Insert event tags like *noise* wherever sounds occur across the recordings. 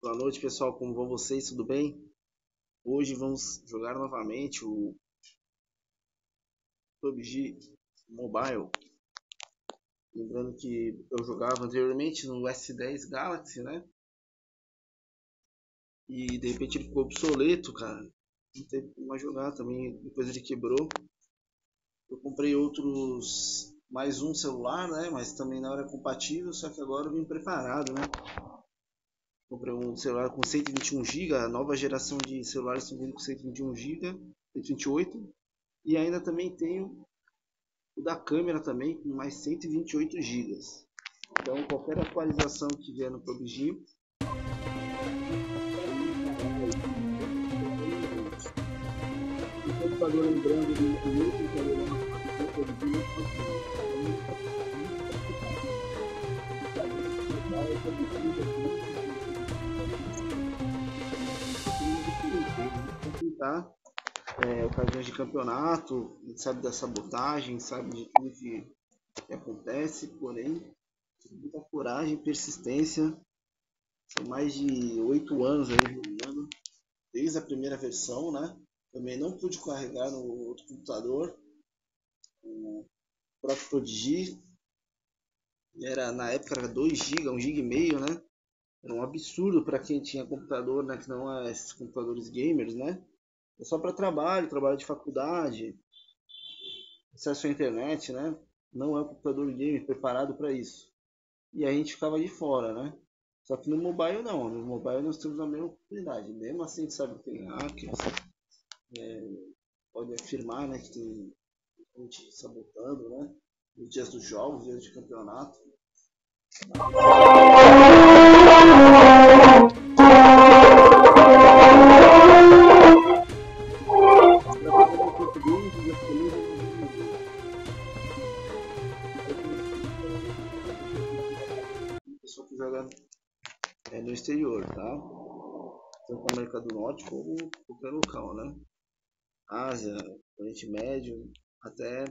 Boa noite, pessoal. Como vão vocês? Tudo bem? Hoje vamos jogar novamente o PUBG Mobile. Lembrando que eu jogava anteriormente no S10 Galaxy, né? E de repente ele ficou obsoleto, cara. Não teve mais jogar também, depois ele quebrou. Eu comprei outros, mais um celular, né? Mas também não era compatível, só que agora eu vim preparado, né? Comprei um celular com 121 GB, a nova geração de celulares estão vindo com 121 GB, 128. E ainda também tenho o da câmera também com mais 128 GB. Então qualquer atualização que vier no PUBG computador lembrando do primeiro computador tá? É, ocasiões de campeonato, a gente sabe da sabotagem, sabe de tudo que, que acontece, porém, muita coragem persistência. São mais de oito anos aí jogando, desde a primeira versão, né? Também não pude carregar no outro computador. O próprio Prodigy era na época era 2 GB, 1 GB e meio, né? Era um absurdo para quem tinha computador, né, que não é esses computadores gamers, né? É só para trabalho, trabalho de faculdade, acesso à internet, né? Não é um computador gamer preparado para isso. E a gente ficava de fora, né? Só que no mobile não, no mobile nós temos a mesma oportunidade. Mesmo assim sabe que tem hackers, é, pode afirmar né, que tem gente sabotando, né? Nos dias dos jogos, dias de campeonato. Pessoal que joga é, no exterior, tá? Tanto na América do Norte como qualquer local, né? Ásia, Oriente Médio, até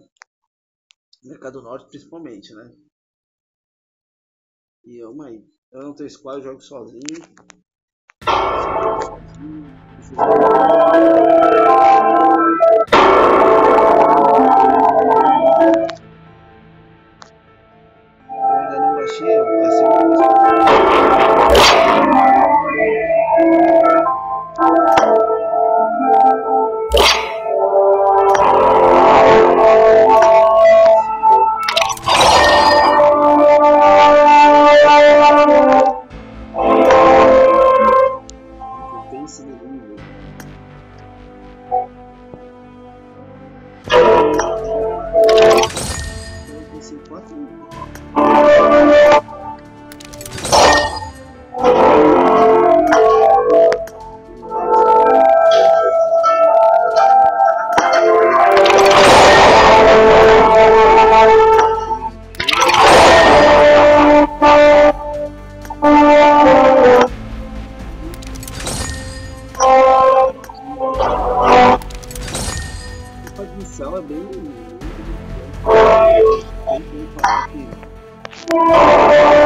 América do Norte principalmente, né? E eu, mãe, eu não tenho squad, eu jogo sozinho. Eu que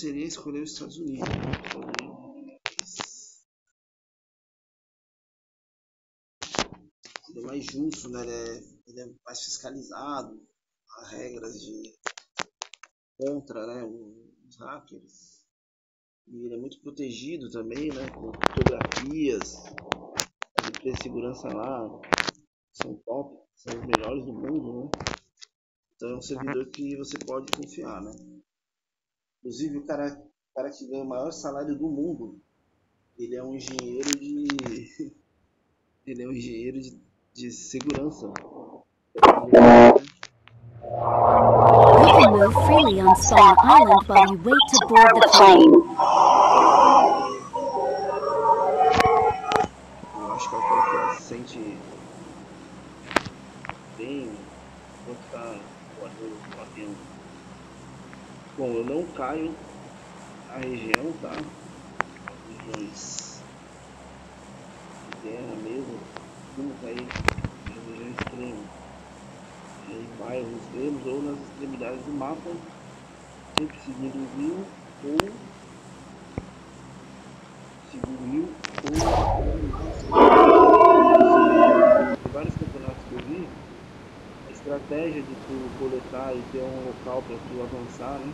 escolher os Estados Unidos. Ele é mais justo, né? ele, é, ele é mais fiscalizado, as regras de contra né, os hackers. E ele é muito protegido também, né? Com fotografias, de segurança lá, são top, são os melhores do mundo, né? Então é um servidor que você pode confiar, né? Inclusive o cara o cara que ganha o maior salário do mundo, ele é um engenheiro de. *laughs* ele é um engenheiro de, de segurança. You can move freely on Star Island while you wait to board the plane. Eu acho que é o cara que se sente bem enquanto tá o avião. Bom, eu não caio a região, tá? Regiões terra mesmo, não cair na região extrema, em bairros extremos ou nas extremidades do mapa, sempre seguindo o rio ou segundo rio ou estratégia de tu coletar e ter um local para tu avançar, né?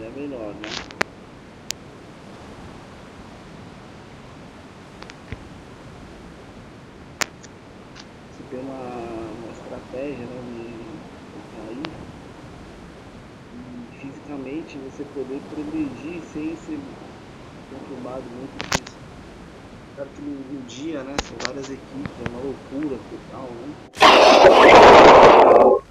É melhor, né? ter uma, uma estratégia né, de cair e fisicamente você poder progredir sem ser conturbado muito difícil. Claro que no, dia, né, são várias equipes, é uma loucura total, né? Thank you.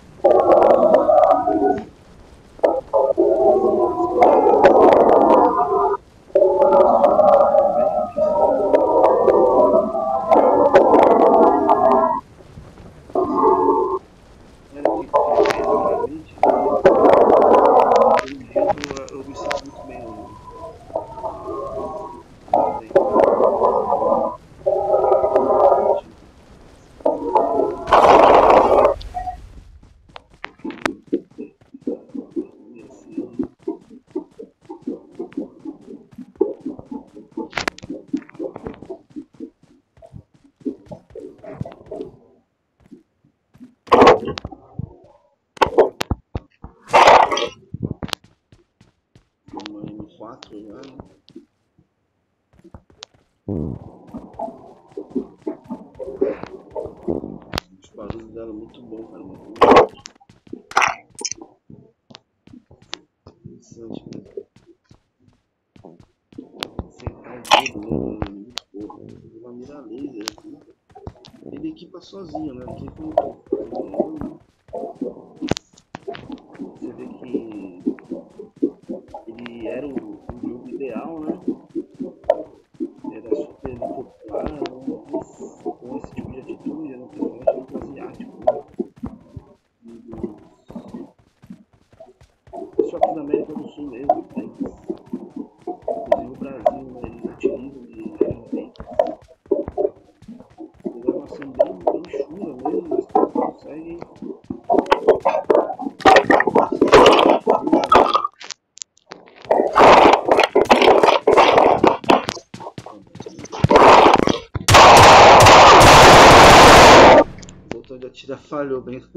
Falhou bem. *laughs*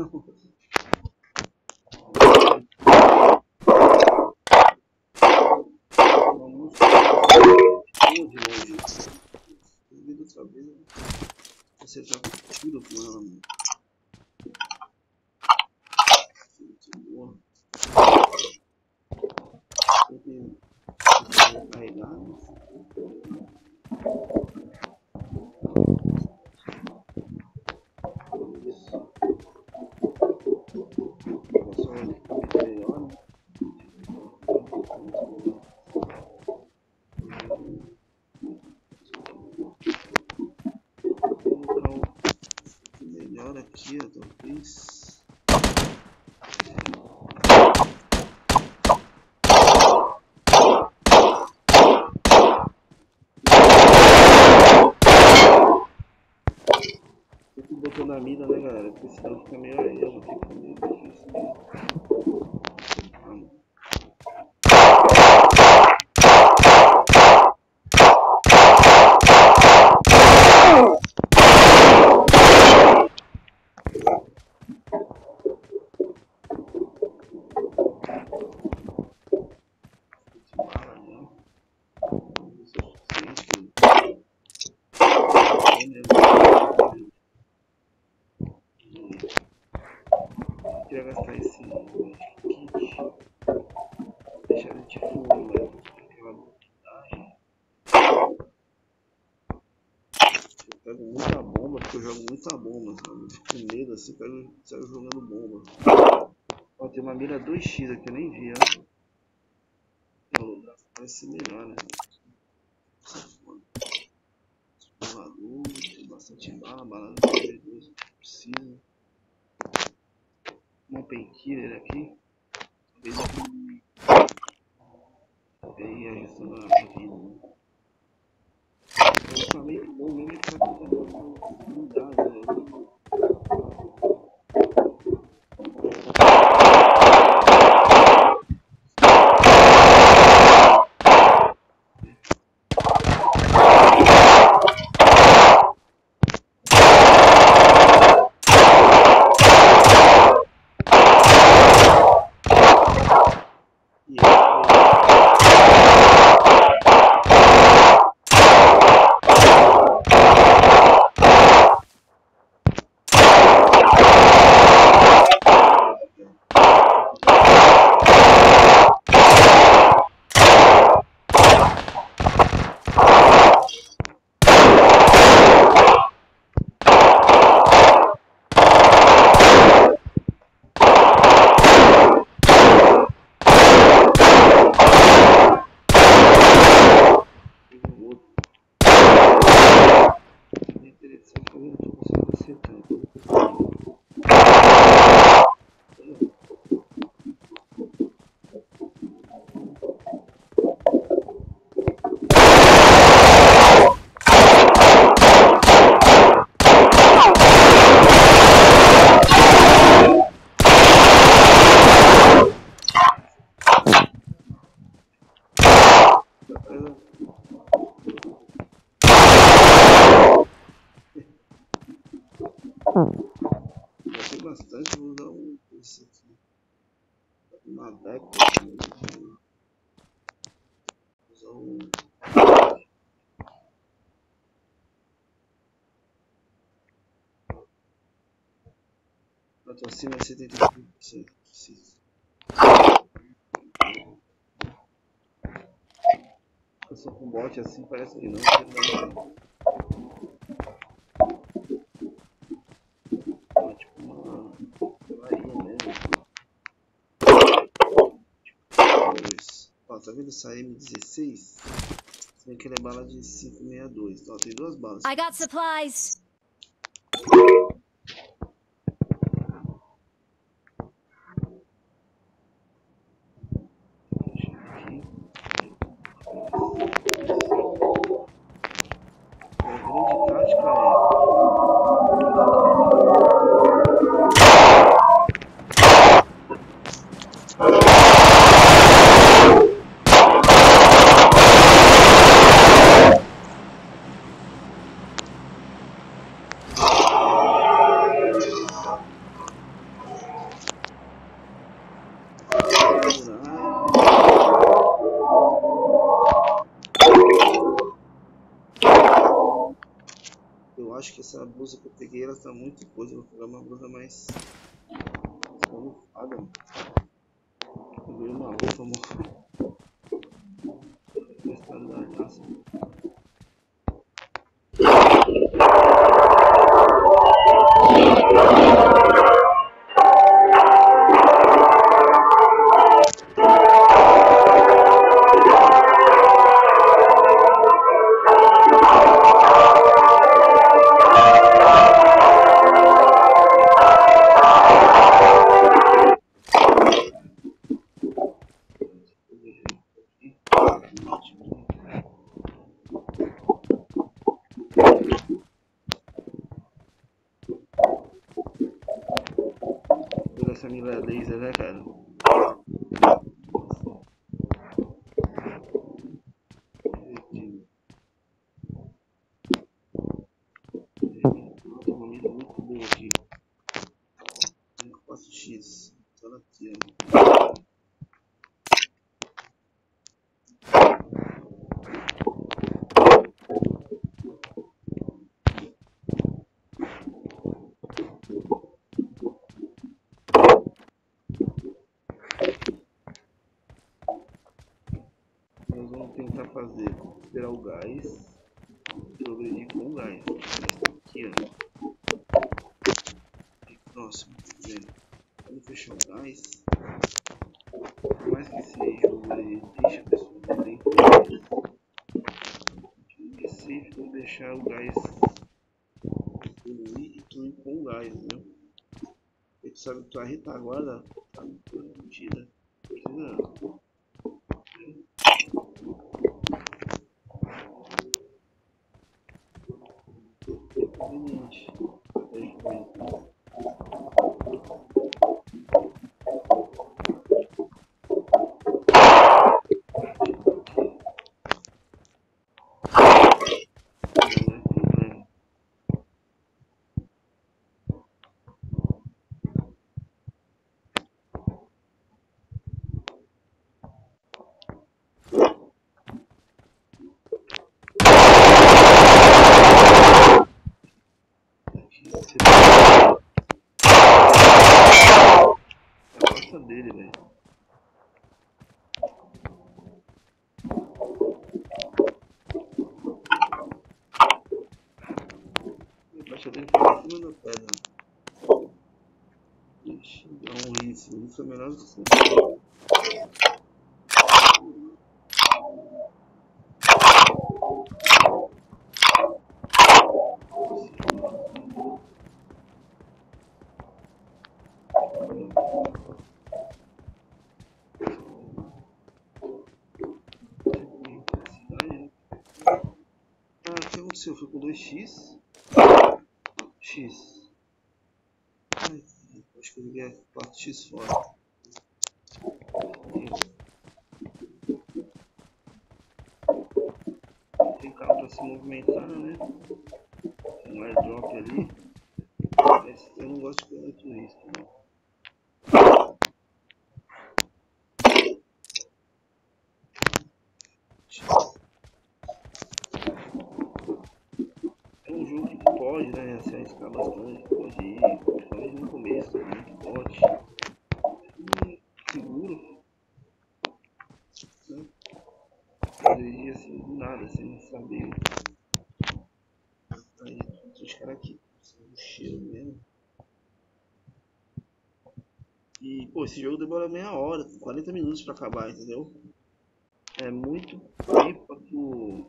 Vamos de longe. Duvido outra vez. Você já tiro com ela, mano. Muito boa. Tem que carregar. Na mira, né, galera? Porque senão fica meio erro, fica meio difícil. assim, pego, saio jogando bomba. Ó, tem uma mira 2x aqui, eu nem vi, ó. Ser melhor, né? Bastante bala, bala 2 precisa. Aqui. Talvez aqui. Aí a gestão da vida. Né? Eu que bom mesmo que tá mudado, Quanto acima é 75%. Preciso. Eu sou com bot assim, parece que não. não é tipo uma varinha mesmo. Dois. Ó, tá vendo essa M16? Se bem que ele é bala de 562. Ó, tem duas balas. I got supplies. Oh. Coisa. Vou pegar uma blusa mais. Por essa mira laser, né, cara? Tem uma mira muito boa aqui. 4x. Só aqui, ó. Nós vamos tentar esperar o gás, progredir com o gás. Aqui, ó. Aqui próximo? Vamos fechar o gás. Por mais que esse jogo ele deixa a pessoa dentro é safe não deixar o gás poluir e tu ir com o gás, entendeu? Porque tu sabe que tua retaguarda tá muito mentira. Precisa conveniente. Gosta dele, velho. Baixa dele pra cima da pedra. Ixi, dá um risco. Isso é melhor do que você. Ah, o que aconteceu? Foi com 2x? X. Ai, acho que eu liguei a 4x fora. Tem carro pra se movimentar, né? Tem um airdrop ali. Mas eu não gosto de muito risco, não. É um jogo que pode, né, se arriscar bastante, pode ir, principalmente no começo também, que pode. E seguro. Né? Fazer assim, do nada, sem saber. Aí, o cheiro mesmo. E, pô, esse jogo demora meia hora, 40 minutos pra acabar, entendeu? É muito tempo pra tu.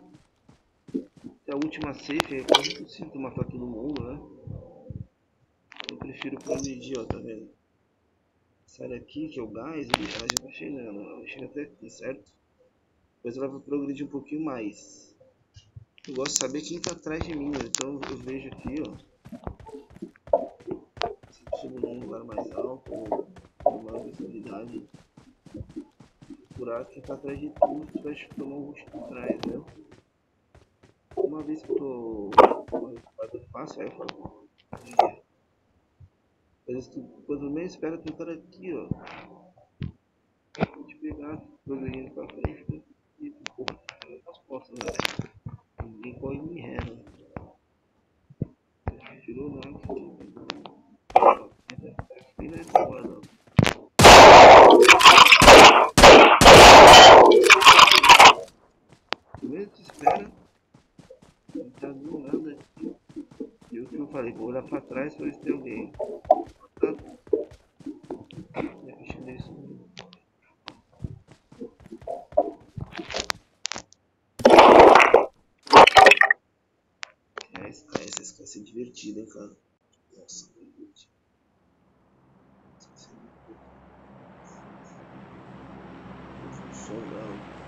Até a última safe é quase impossível matar todo mundo, né? Eu prefiro progredir, ó, tá vendo? Sai daqui, que é o gás, ela já tá chegando, ela chega até aqui, certo? Depois ela vai progredir um pouquinho mais. Eu gosto de saber quem tá atrás de mim, né? então eu vejo aqui, ó. Se eu chego num lugar mais alto, ou uma visibilidade procurar quem tá atrás de tudo, tu vai tomar um gosto por trás, né? Uma vez que eu tô eu faço, aí eu falo. Vezes tu, quando menos espera, tem um cara aqui, ó. Vou te pegar, progredindo pra frente, né? e pô, nas costas, né? Ninguém corre em ré, né? Tirou lá, aqui, né? Fora, Primeiro tu espera, não tá vindo nada aqui. E o que eu falei, vou olhar pra trás pra ver se tem alguém. Tá. Deixa eu ver isso. É, ser divertido, hein, cara. Nossa, que divertido. O som dela.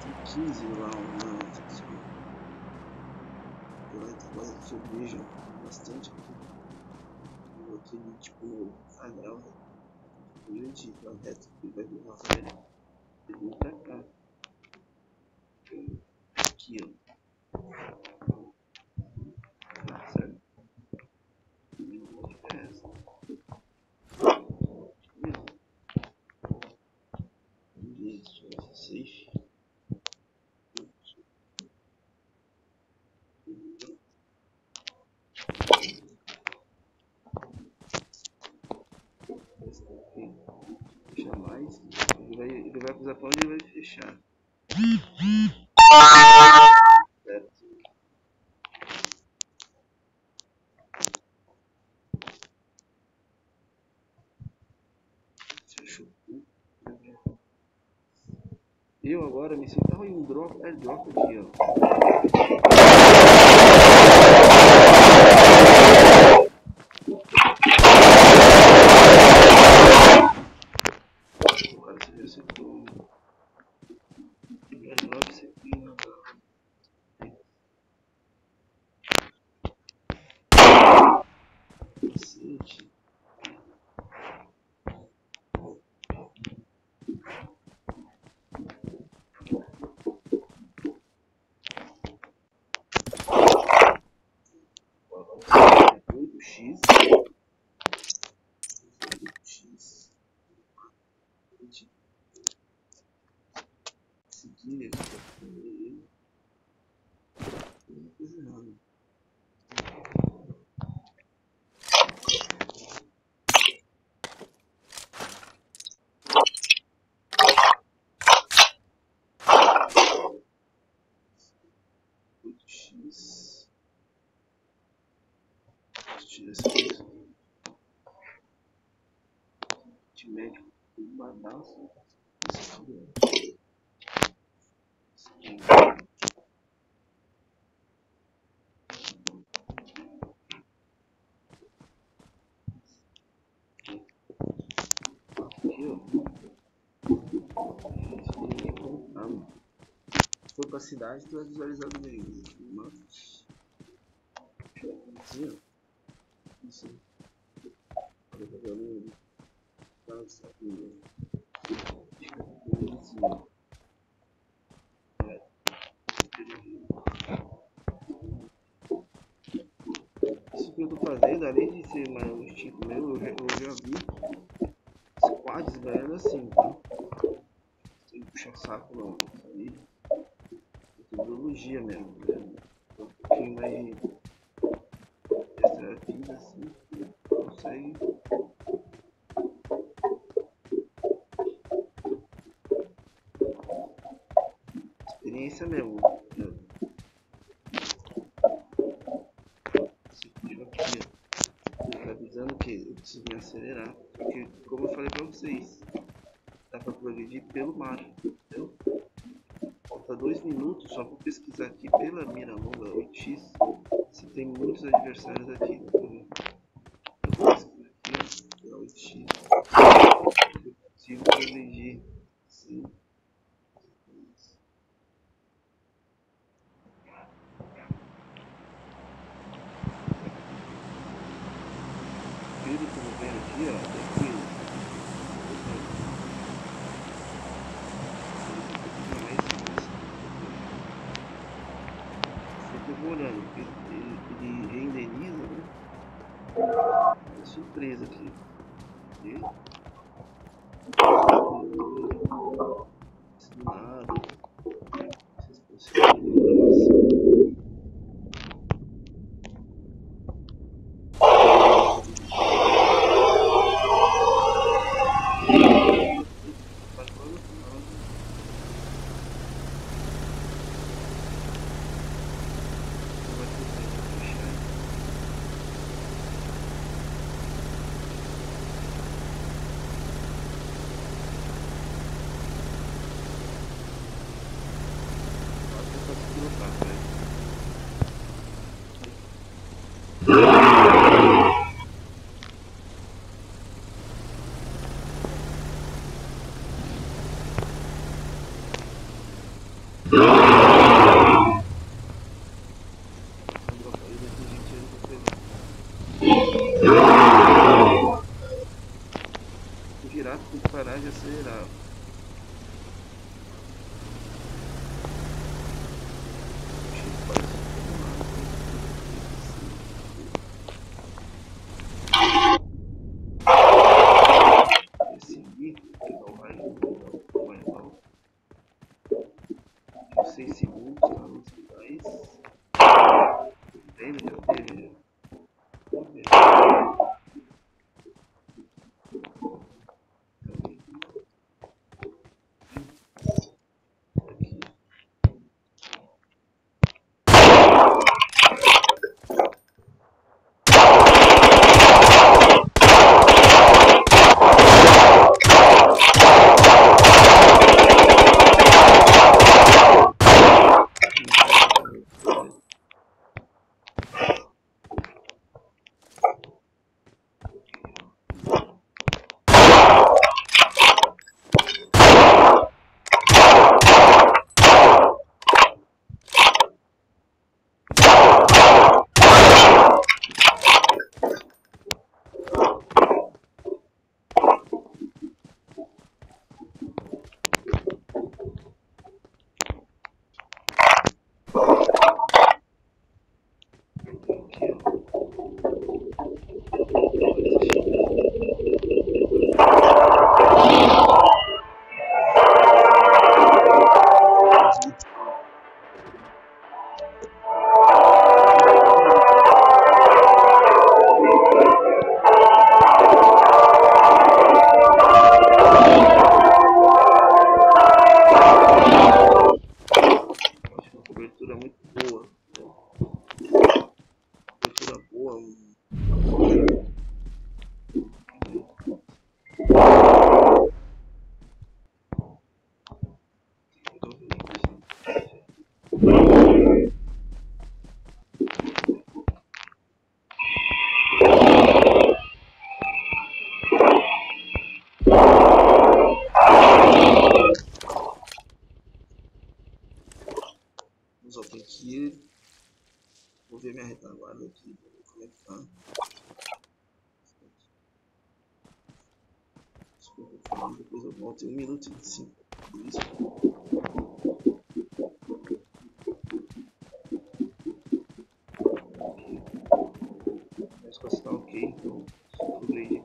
Tem 15 lá, não, lá trabalha com cerveja bastante aquele tipo agrau grande projeto que vai vir lá velho vem pra cá aqui ó ah, certo é isso safe fechar mais. Ele vai, acusar pra onde ele vai fechar. Certo. Eu agora me sinto em um drop, é drop aqui, ó. opacidade, tu vai visualizar o bem. Mas... É, não sei. Eu vou pegar o Tá, isso aqui. Isso. Que eu tô fazendo, além de ser mais um tipo meu, Entendeu? Falta dois minutos, só vou pesquisar aqui pela mira longa 8x se tem muitos adversários aqui. No! aqui. Como é que tá? Desculpa, depois eu volto em um minuto e cinco. Isso. Acho que está ok, então. Tudo aí.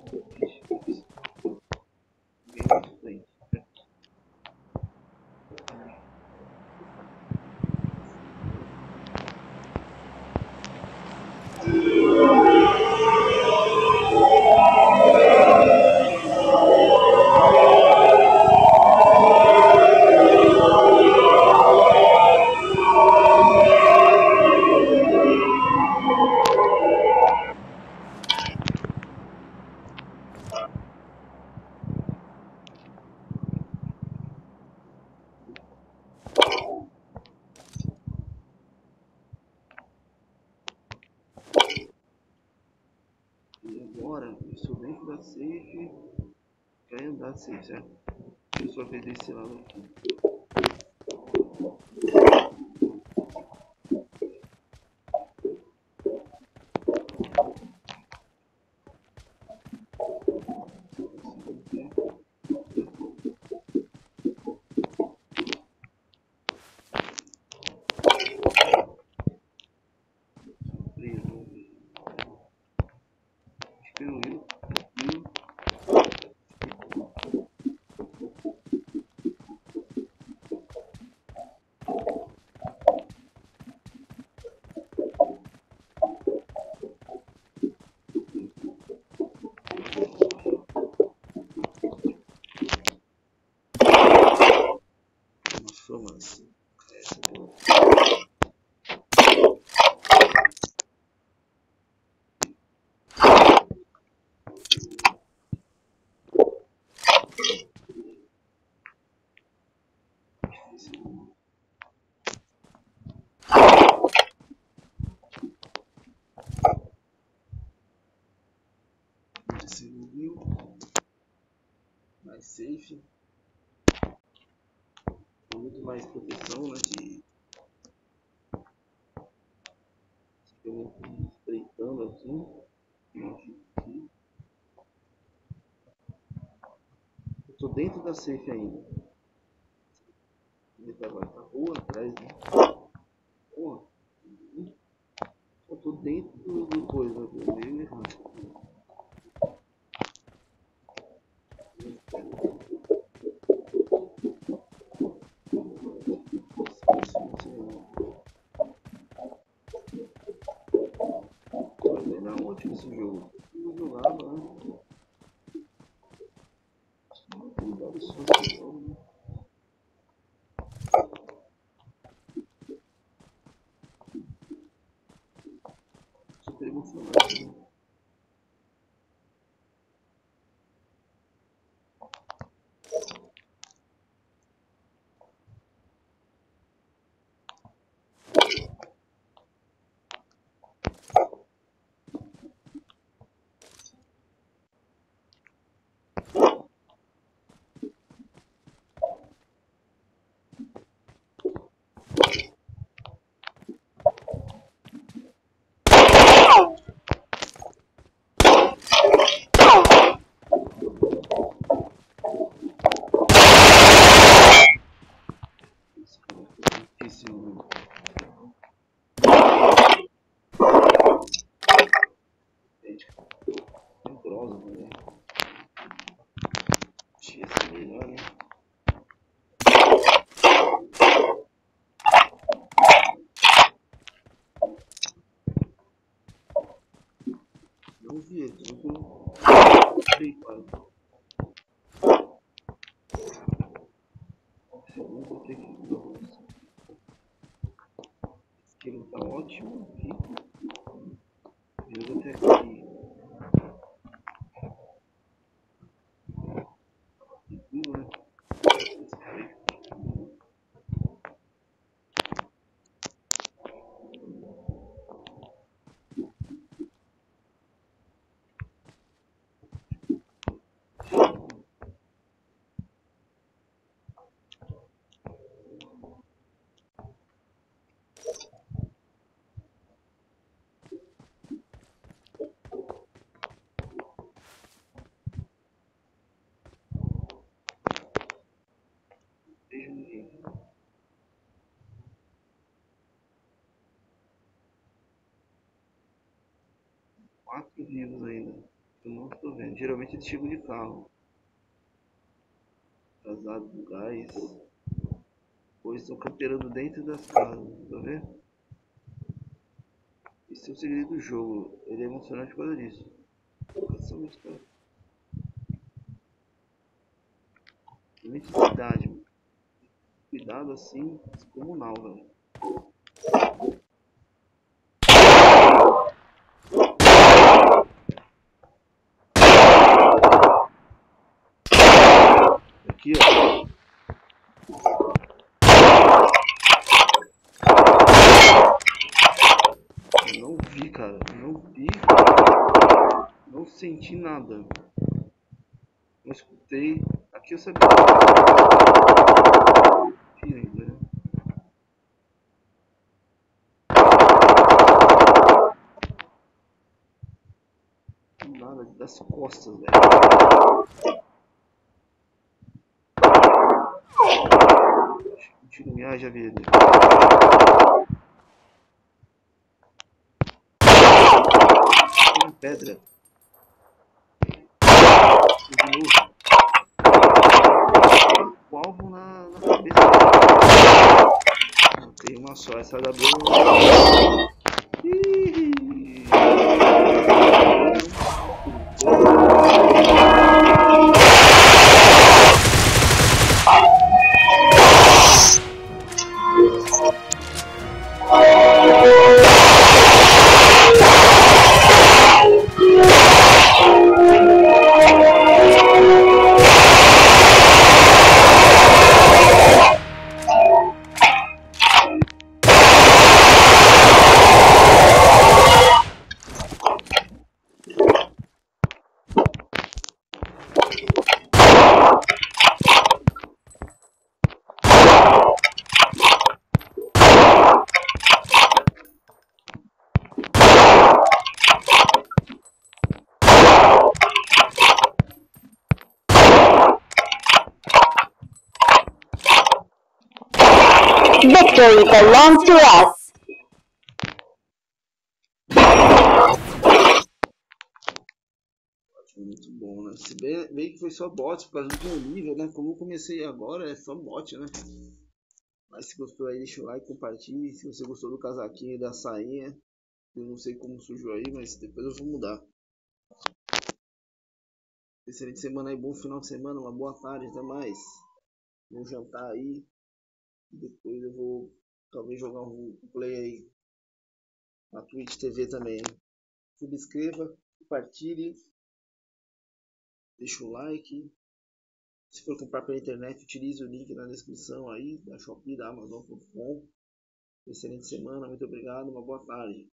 Ver desse lado aqui. Preso. Acho que eu vi. Viu? Nossa, mas essa deu. Esse viu. Mais safe. Muito mais proteção, né? De... Espreitando aqui. Eu tô dentro da safe ainda. Ele vai pra rua atrás, né? Porra. Eu tô dentro do, coisa, do meio errado. Quatro vivos ainda. Eu não estou vendo. Geralmente eles chegam de carro. Casado do gás. Ou estão camperando dentro das casas, tá vendo? Esse é o segredo do jogo. Ele é emocionante por causa disso. Caçamos cara. Necessidade. Cuidado assim, descomunal, velho. Aqui, ó. Não vi, cara. Não vi. Não senti nada. Não escutei. Aqui eu sabia. Vi ainda, né? Nada das costas, velho. Tiro haja vida. Tem pedra. De novo. O alvo na, na cabeça. Não, tem uma só, essa da boa. Victory belongs to us. Muito bom, né? Se bem, bem que foi só bot por causa do nível, né? Como eu comecei agora, é só bot, né? Mas se gostou aí, deixa o like, compartilhe. Se você gostou do casaquinho e da sainha, eu não sei como surgiu aí, mas depois eu vou mudar. Excelente semana aí, bom final de semana, uma boa tarde, até mais. Vou jantar aí. Depois eu vou talvez jogar um play aí na Twitch TV também. Subscreva, compartilhe, deixa o like. Se for comprar pela internet, utilize o link na descrição aí da Shopee, da Amazon.com. Excelente semana, muito obrigado, uma boa tarde.